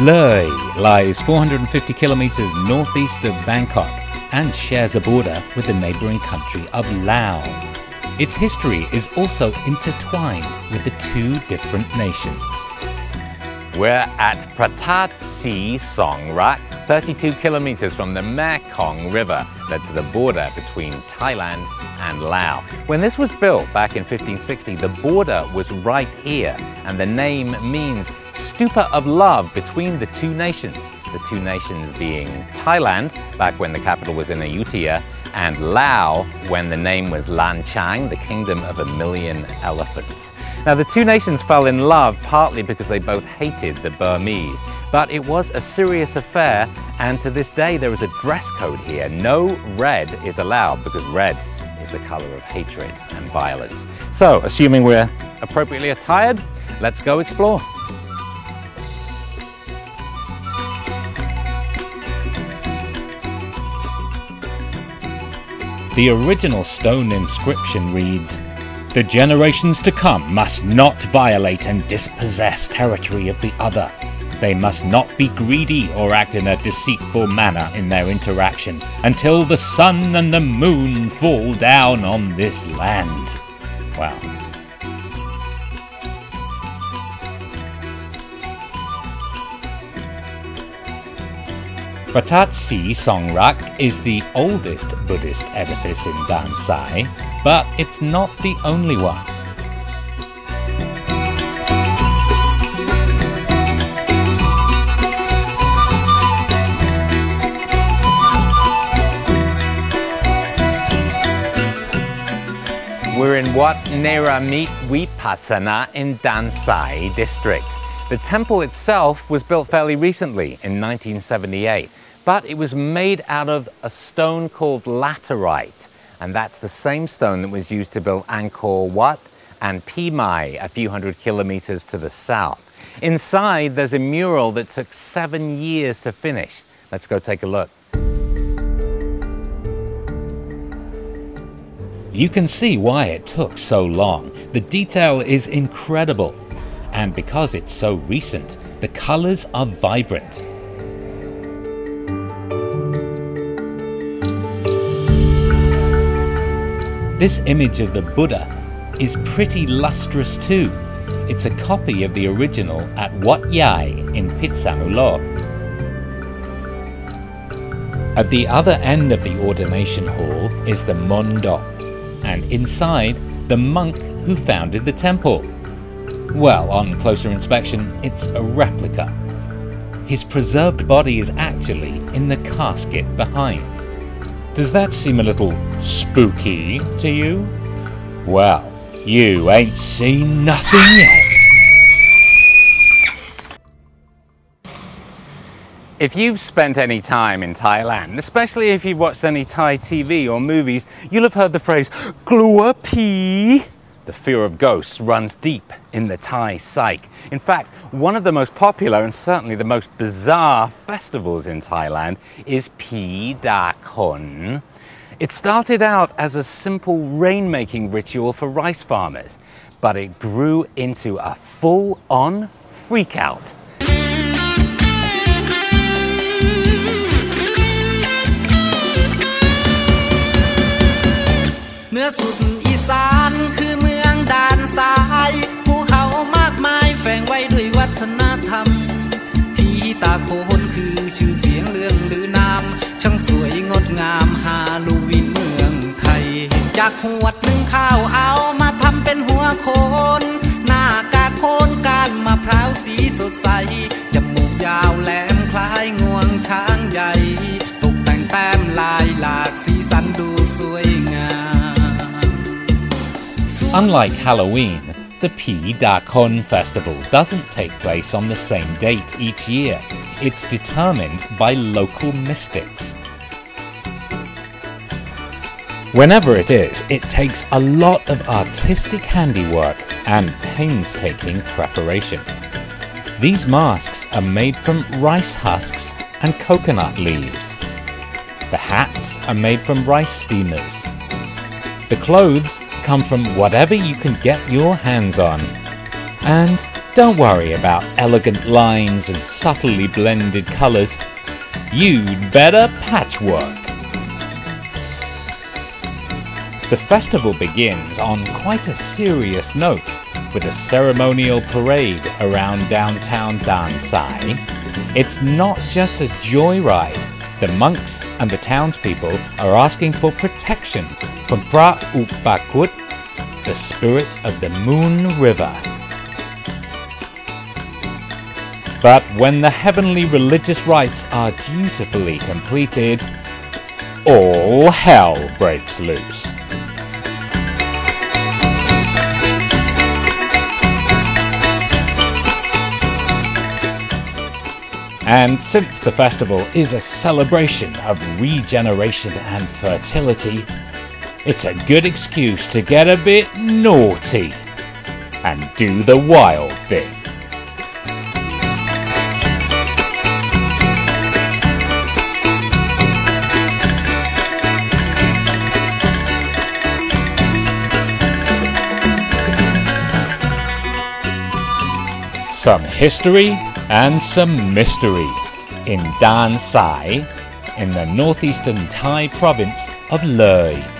Loei lies 450 kilometers northeast of Bangkok and shares a border with the neighboring country of Laos. Its history is also intertwined with the two different nations. We're at Prathat Si Song Rak, 32 kilometers from the Mekong River. That's the border between Thailand and Laos. When this was built back in 1560, the border was right here, and the name means stupa of love between the two nations. The two nations being Thailand, back when the capital was in Ayutthaya, and Laos when the name was Lan Chang, the kingdom of a million elephants. Now, the two nations fell in love partly because they both hated the Burmese, but it was a serious affair, and to this day there is a dress code here. No red is allowed because red is the color of hatred and violence. So, assuming we're appropriately attired, let's go explore. The original stone inscription reads, The generations to come must not violate and dispossess territory of the other. They must not be greedy or act in a deceitful manner in their interaction until the sun and the moon fall down on this land. Wow. Prathat Si Songrak is the oldest Buddhist edifice in Dan Sai, but it's not the only one. We're in Wat Neramit Vipassana in Dan Sai district. The temple itself was built fairly recently in 1978, but it was made out of a stone called laterite, and that's the same stone that was used to build Angkor Wat and Phimai a few hundred kilometers to the south. Inside, there's a mural that took seven years to finish. Let's go take a look. You can see why it took so long. The detail is incredible. And because it's so recent, the colors are vibrant. This image of the Buddha is pretty lustrous too. It's a copy of the original at Wat Yai in Phitsanulok. At the other end of the ordination hall is the Mondop, and inside, the monk who founded the temple. Well, on closer inspection, it's a replica. His preserved body is actually in the casket behind. Does that seem a little spooky to you? Well, you ain't seen nothing yet. If you've spent any time in Thailand, especially if you've watched any Thai TV or movies, you'll have heard the phrase "glua pi." The fear of ghosts runs deep in the Thai psyche. In fact, one of the most popular and certainly the most bizarre festivals in Thailand is Phi Ta Khon. It started out as a simple rainmaking ritual for rice farmers, but it grew into a full-on freakout. ธรรมผีตาโคนคือชื่อเสียงเรื่องลือนามช่างสวยงดงามฮาโลวีนเมืองไทย จากขวดหนึ่งข้าวเอามาทำเป็นหัวโคนหน้ากาโคนการมะพร้าวสีสดใสจมูกยาวแหลมคล้ายงวงช้างใหญ่ตกแต่งแต้มลายหลากสีสันดูสวยงาม Unlike Halloween, the Phi Ta Khon festival doesn't take place on the same date each year. It's determined by local mystics. Whenever it is, it takes a lot of artistic handiwork and painstaking preparation. These masks are made from rice husks and coconut leaves. The hats are made from rice steamers. The clothes come from whatever you can get your hands on. And don't worry about elegant lines and subtly blended colours. You'd better patchwork. The festival begins on quite a serious note with a ceremonial parade around downtown Dan Sai. It's not just a joyride. The monks and the townspeople are asking for protection from Pra Upakut, the spirit of the Moon River. But when the heavenly religious rites are dutifully completed, all hell breaks loose. And since the festival is a celebration of regeneration and fertility, it's a good excuse to get a bit naughty and do the wild thing. some history and some mystery in Dan Sai in the northeastern Thai province of Loei.